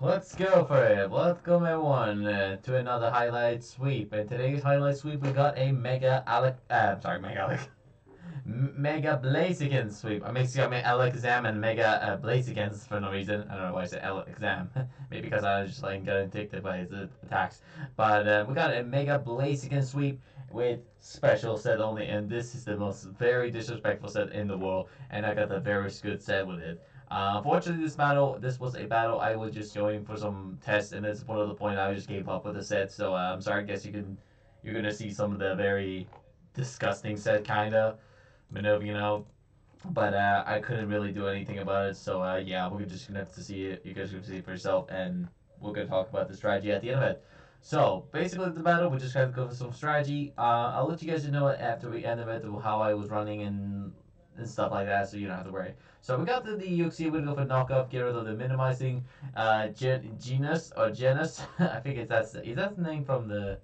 Let's go for it. Welcome everyone uh, to another highlight sweep. And today's highlight sweep, we got a mega Alec. Uh, sorry, mega Alec. Mega Blaziken sweep. I mixed up my Alakazam and Mega uh, Blazikens for no reason. I don't know why I said Alakazam. Maybe because I was just like getting addicted by his uh, attacks. But uh, we got a Mega Blaziken sweep with special set only, and this is the most very disrespectful set in the world. And I got the very good set with it. Uh, unfortunately, this battle, this was a battle I was just going for some tests, and that's one of the point I just gave up with the set. So uh, I'm sorry. I guess you can, you're gonna see some of the very disgusting set kinda maneuver, you know. But uh, I couldn't really do anything about it. So uh, yeah, we're just gonna have to see it. You guys are gonna see it for yourself, and we're gonna talk about the strategy at the end of it. So basically, the battle, we just kind to go for some strategy. Uh, I'll let you guys know after we end of it how I was running and and stuff like that, so you don't have to worry. So we got the, the Uxie, we're gonna go for knockoff, get rid of the minimizing uh, gen- genus or genus. I think it's that's is that the name from the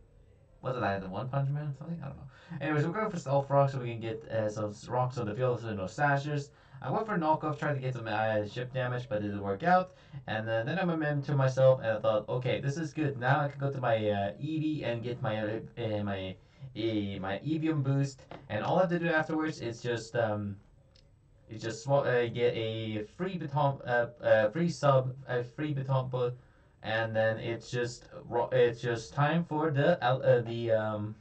what's it like the One Punch Man something? I don't know. Anyways, we're going for Stealth Rock so we can get uh, some rocks on the field so no sashers. I went for knockoff, tried to get some uh, chip damage, but it didn't work out. And uh, then I remembered to myself, and I thought, okay, this is good. Now I can go to my uh, Eevee and get my uh, my my Eevium boost. And all I have to do afterwards is just um, is just uh, get a free baton, uh, uh, free sub, a free baton and then it's just it's just time for the uh, the um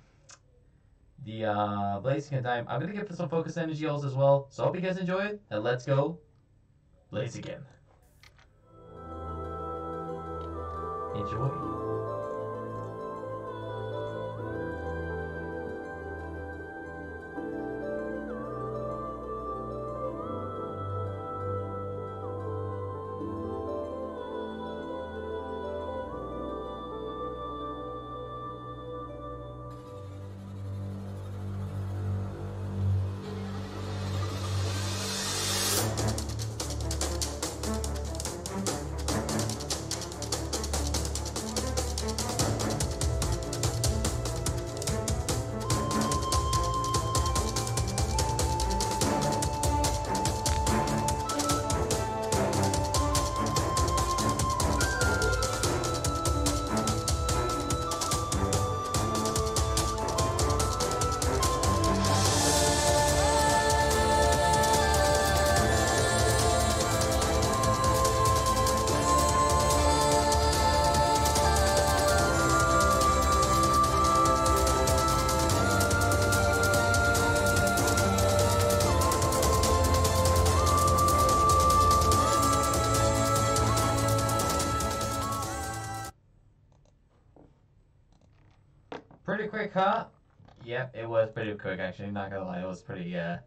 the uh, Blaziken time. I'm gonna give some focus energy also as well. So I hope you guys enjoy it, and let's go Blaziken. Enjoy. Quick, huh? Yep, it was pretty quick actually. Not gonna lie, it was pretty uh,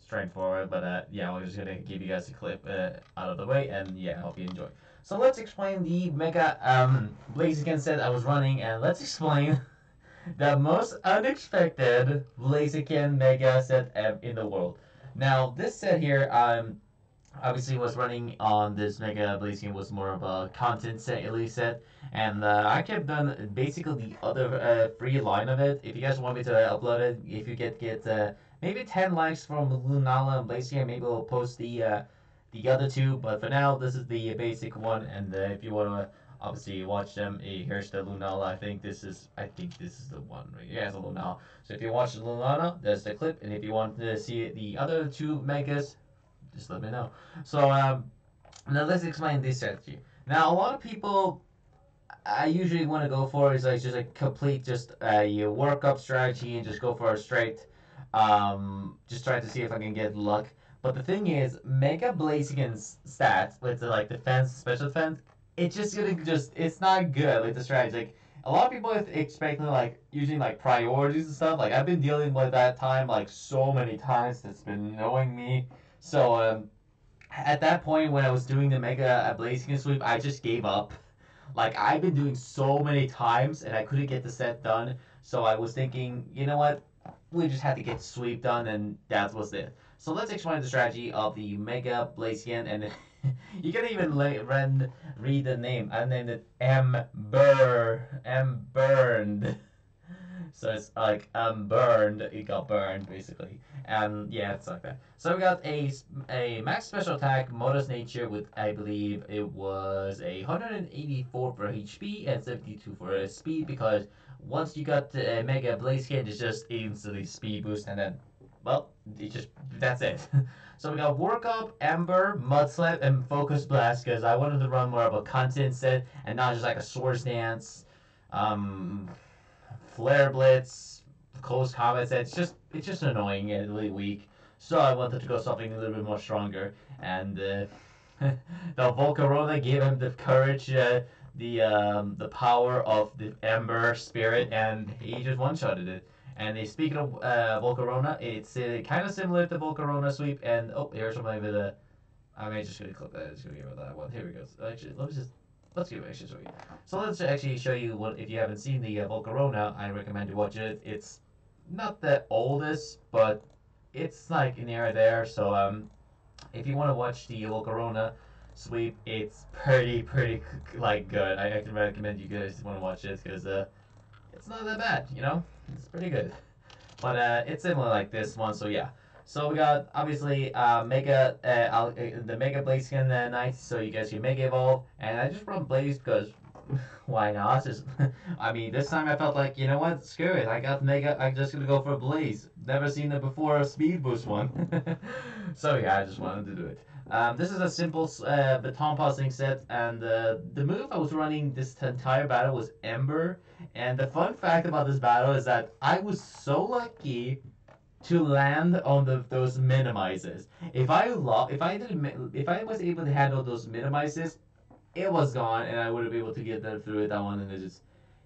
straightforward. But uh, yeah, we're just gonna give you guys a clip uh, out of the way, and yeah, hope you enjoy. So let's explain the Mega um, Blaziken set I was running, and let's explain the most unexpected Blaziken Mega set ev- in the world. Now, this set here, um, obviously was running on this Mega Blaziken was more of a content set, elite set, and uh, I kept done basically the other uh, free line of it. If you guys want me to upload it, if you get get uh, maybe ten likes from Lunala and Blaziken, maybe we'll post the uh, the other two. But for now, this is the basic one, and uh, if you want to obviously watch them, eh, here's the Lunala. I think this is I think this is the one right. Yeah, it's the Lunala. So if you watch the Lunala, there's the clip, and if you want to see the other two megas, just let me know. So um, now let's explain this strategy. Now a lot of people I usually want to go for is like just a complete just uh, your workup strategy and just go for a straight um just try to see if I can get luck. But the thing is, Mega Blaziken's stats with the like defense, special defense, it's just gonna just it's not good with the strategy. Like a lot of people expecting like using like priorities and stuff. Like I've been dealing with that time like so many times. It's been knowing me. So um, at that point when I was doing the Mega Blaziken sweep, I just gave up. Like I've been doing so many times and I couldn't get the set done. So I was thinking, you know what? We just had to get sweep done and that was it. So let's explain the strategy of the Mega Blaziken and you can even read the name. I named it M Burr M Burned. So it's like um burned. It got burned basically, and yeah, it's like that. So we got a a max special attack, Modest Nature with I believe it was a 184 for HP and 72 for speed because once you got the mega blaze Blaziken, it's just instantly speed boost and then well, it just that's it. so we got Work Up, Ember, Mudslap, and Focus Blast because I wanted to run more of a content set and not just like a Swords Dance, um, Flare Blitz, Close Combat. It's just it's just annoying and really weak. So I wanted to go something a little bit more stronger, and uh, the Volcarona gave him the courage, uh, the um, the power of the Ember Spirit, and he just one shotted it. And they, speaking of uh, Volcarona, it's uh, kind of similar to Volcarona sweep. And oh, here's something with a. I'm just gonna click that. Just gonna give it that one. Here we go. Actually, let me just let's give it actually show you. So let's actually show you what if you haven't seen the uh, Volcarona, I recommend you watch it. It's not the oldest, but it's like in there there. So um, if you want to watch the Volcarona sweep, it's pretty pretty like good. I, I can recommend you guys want to watch it because uh, it's not that bad. You know. It's pretty good. But uh, it's similar like this one, so yeah. So we got obviously uh, Mega, uh, uh the Mega Blaziken uh, Knight, so you guys can Mega Evolve, and I just run Blaze because why not? Just, I mean, this time I felt like you know what, screw it, I got Mega, I'm just gonna go for Blaze. Never seen it before, a Speed Boost one. so yeah, I just wanted to do it. Um, this is a simple uh, baton passing set, and uh, the move I was running this entire battle was Ember. And the fun fact about this battle is that I was so lucky to land on the those minimizes. If I lo- if I didn't if I was able to handle those minimizes, it was gone, and I would have been able to get that through it that one, and it just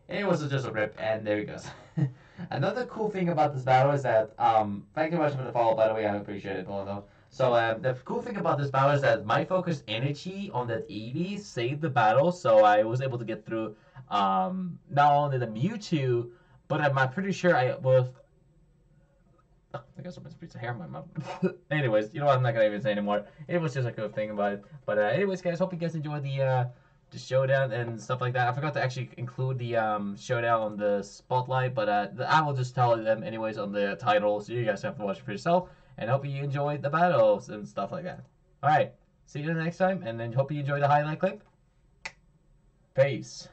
it was just a rip. And there he goes. Another cool thing about this battle is that um, thank you very much for the follow. By the way, I appreciate it, though. So um, the cool thing about this battle is that my focus energy on that Eevee saved the battle, so I was able to get through um, not only the Mewtwo, but I'm, I'm pretty sure I was. Got some piece of hair in my mouth. anyways, you know what? I'm not gonna even say anymore. It was just a cool thing about it. But uh, anyways, guys, hope you guys enjoyed the uh, the showdown and stuff like that. I forgot to actually include the um, showdown on the spotlight, but uh, I will just tell them anyways on the title, so you guys have to watch it for yourself. And hope you enjoyed the battles and stuff like that. All right, see you next time, and then hope you enjoy the highlight clip. Peace.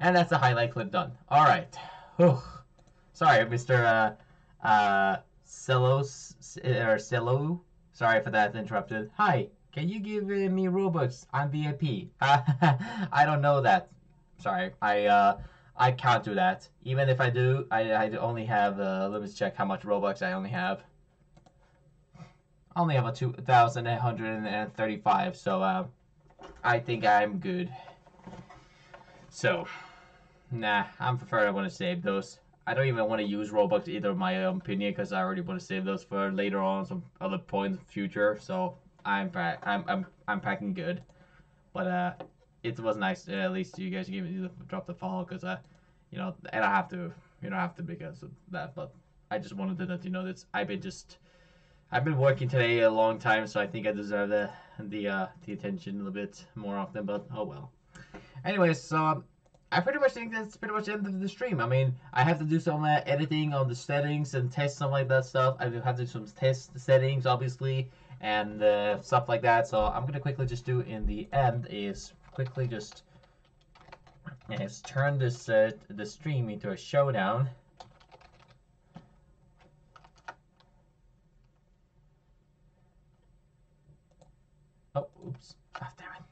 And that's the highlight clip done. All right. Whew. Sorry, Mr. Uh, uh, Celos, or Celo. Sorry for that interrupted. Hi, can you give me Robux? I'm VIP. I don't know that. Sorry, I, uh, I can't do that. Even if I do, I, I only have, uh, let me check how much Robux I only have. I only have a 2,835, so, uh, I think I'm good. So, Nah, I'm prefer I want to save those. I don't even want to use Robux either, in my opinion, because I already want to save those for later on, some other point in the future. So I'm I'm I'm I'm packing good, but uh, it was nice uh, at least you guys gave me the drop the follow because uh, you know, and I have to you know I have to because of that, but I just wanted to let you know that I've been just I've been working today a long time, so I think I deserve the the uh the attention a little bit more often. But oh well. Anyways, so I pretty much think that's pretty much the end of the stream. I mean, I have to do some uh, editing on the settings and test some like that stuff. I have to do some test settings, obviously, and uh, stuff like that. So I'm gonna quickly just do in the end is quickly just is turn this uh, the stream into a showdown. Oh, oops. Ah, damn it.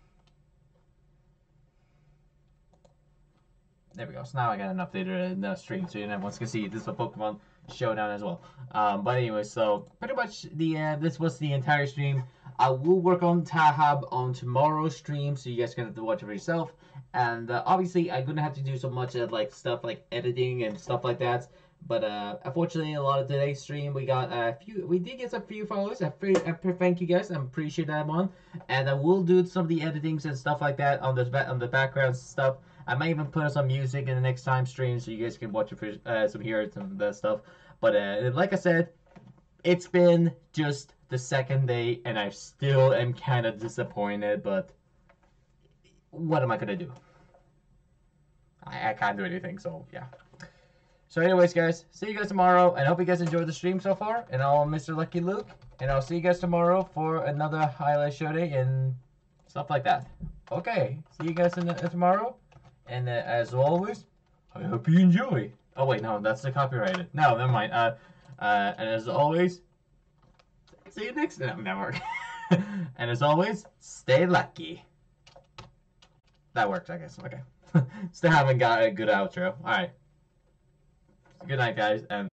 There we go. So now I got an updated uh, stream, so you know, can see this is a Pokemon Showdown as well. Um, but anyway, so pretty much the uh, this was the entire stream. I will work on Tahab on tomorrow's stream, so you guys can have to watch it for yourself. And uh, obviously, I'm gonna have to do so much of like stuff like editing and stuff like that. But uh, unfortunately, a lot of today's stream, we got a few. We did get some few followers. I, I thank you guys. I appreciate that one. And I will do some of the editings and stuff like that on the on the background stuff. I might even put some music in the next time stream so you guys can watch for uh, some hear some that stuff. But uh, like I said, it's been just the second day and I still am kind of disappointed. But what am I gonna do? I, I can't do anything. So yeah. So, anyways, guys, see you guys tomorrow, and I hope you guys enjoyed the stream so far. And I'm Mr. Lucky Luke, and I'll see you guys tomorrow for another highlight show day and stuff like that. Okay, see you guys in the, tomorrow, and uh, as always, I hope you enjoy. Oh wait, no, that's the copyrighted. No, never mind. Uh, uh, and as always, see you next time. Never. and as always, stay lucky. That works, I guess. Okay. Still haven't got a good outro. All right. Good night, guys, and.